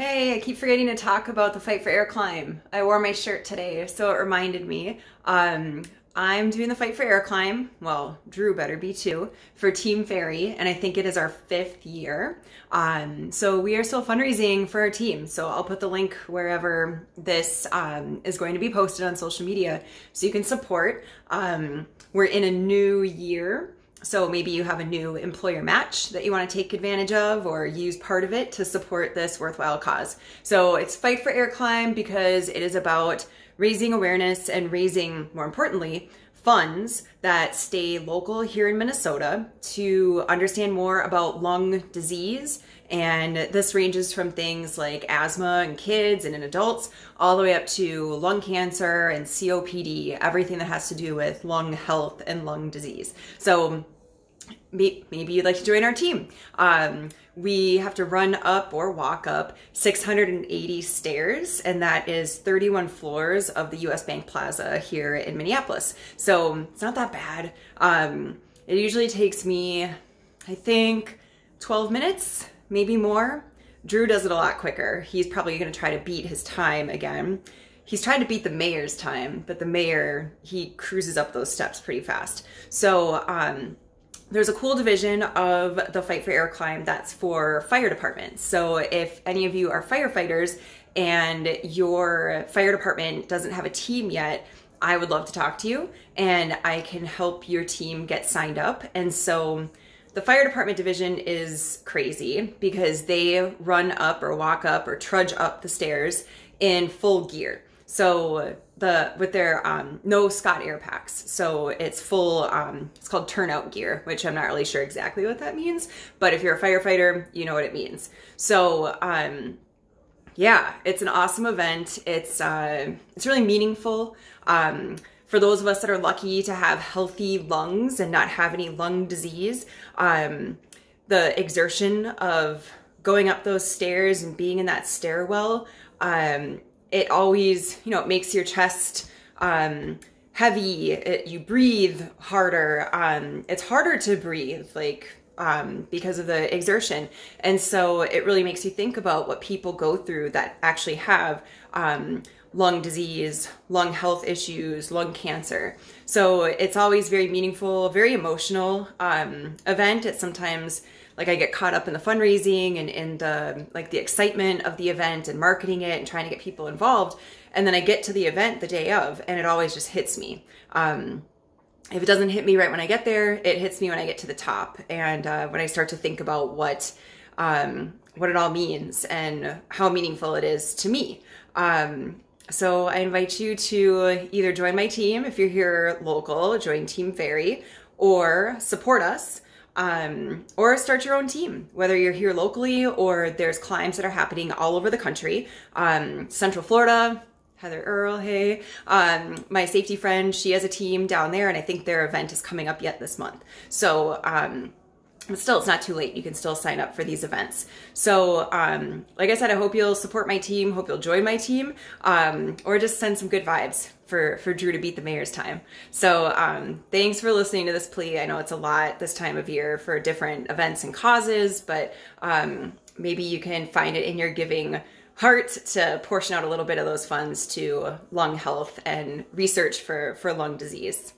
Hey, I keep forgetting to talk about the Fight for Air climb. I wore my shirt today, so it reminded me. Um, I'm doing the Fight for Air climb. Well, Drew better be too for Team Ferri, and I think it is our fifth year. Um, so we are still fundraising for our team. So I'll put the link wherever this um, is going to be posted on social media, so you can support. Um, we're in a new year. So maybe you have a new employer match that you want to take advantage of or use part of it to support this worthwhile cause. So it's Fight for Air Climb because it is about raising awareness and raising, more importantly, funds that stay local here in Minnesota to understand more about lung disease. And this ranges from things like asthma in kids and in adults, all the way up to lung cancer and COPD, everything that has to do with lung health and lung disease. So maybe you'd like to join our team. Um, we have to run up or walk up 680 stairs, and that is 31 floors of the US Bank Plaza here in Minneapolis. So it's not that bad. Um, it usually takes me, I think, 12 minutes, maybe more. Drew does it a lot quicker. He's probably going to try to beat his time again. He's trying to beat the mayor's time, but the mayor, he cruises up those steps pretty fast. So, um, there's a cool division of the Fight for Air Climb that's for fire departments. So if any of you are firefighters and your fire department doesn't have a team yet, I would love to talk to you and I can help your team get signed up. And so the fire department division is crazy because they run up or walk up or trudge up the stairs in full gear. So the with their um, no Scott air packs. So it's full. Um, it's called turnout gear, which I'm not really sure exactly what that means. But if you're a firefighter, you know what it means. So um, yeah, it's an awesome event. It's uh, it's really meaningful. Um, for those of us that are lucky to have healthy lungs and not have any lung disease, um, the exertion of going up those stairs and being in that stairwell um, it always, you know, it makes your chest um, heavy. It, you breathe harder. Um, it's harder to breathe, like um, because of the exertion. And so it really makes you think about what people go through that actually have um, lung disease, lung health issues, lung cancer. So it's always very meaningful, very emotional um, event. It's sometimes like I get caught up in the fundraising and in the like the excitement of the event and marketing it and trying to get people involved. And then I get to the event the day of and it always just hits me. Um, if it doesn't hit me right when I get there, it hits me when I get to the top. And uh, when I start to think about what um, what it all means and how meaningful it is to me. Um, so I invite you to either join my team if you're here local, join Team Ferri, or support us um, or start your own team, whether you're here locally or there's climbs that are happening all over the country. Um, Central Florida, Heather Earl, hey. Um, my safety friend, she has a team down there, and I think their event is coming up yet this month. So, um, but still, it's not too late. You can still sign up for these events. So, um, like I said, I hope you'll support my team, hope you'll join my team, um, or just send some good vibes for, for Drew to beat the mayor's time. So um, thanks for listening to this plea. I know it's a lot this time of year for different events and causes, but um, maybe you can find it in your giving heart to portion out a little bit of those funds to lung health and research for, for lung disease.